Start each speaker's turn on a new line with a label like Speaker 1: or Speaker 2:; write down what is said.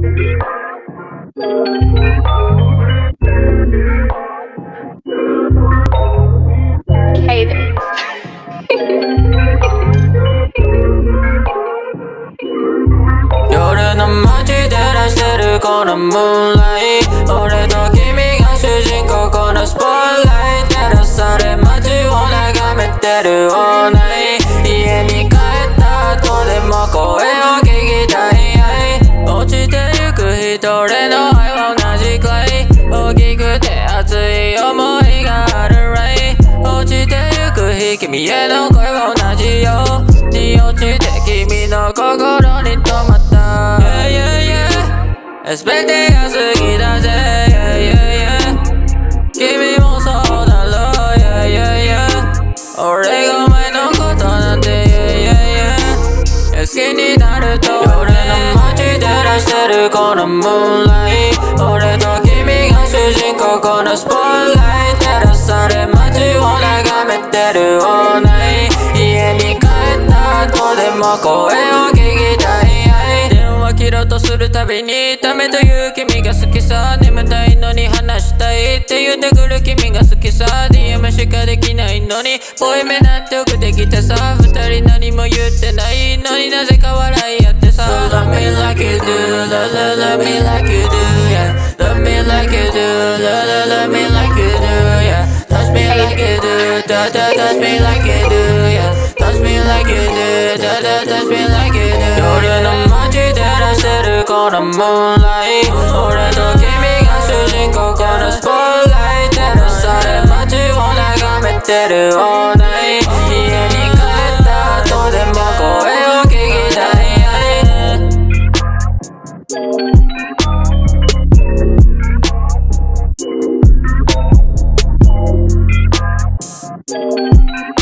Speaker 1: 夜の街照らしてるこのムーンライト俺と君が主人公このスポットライト照らされ街を眺めてるオーナイ君への声は同じよに落ちて君の心に止まった。Yeah yeah yeah. 全てが好きだぜ。Yeah yeah yeah. 君もそうだろう。Yeah yeah yeah. 俺がお前のことなんて。Yeah yeah. yeah 好きになると夜の街照らしてるこのムーンライト俺と君が主人公。このスポットライト照らされ。街を眺めてるオーナイ家に帰った後でも声を聞きたい。電話切ろうとするたびにダメという君が好きさ眠たいのに話したいって言ってくる君が好きさ。DM しかできないのに。ボイメなんて送ってきてさ。二人何も言ってないのになぜか笑い合ってさ。So love me like you do love love love me like you do yeah. Love me like you do love love love me like you do da da touch me like you do yeah Touch me like you do da da touch me like you do 夜の街照らしてるこのムーンライト俺と君が主人公このスポットライト照らされ街を眺めてるオー
Speaker 2: Música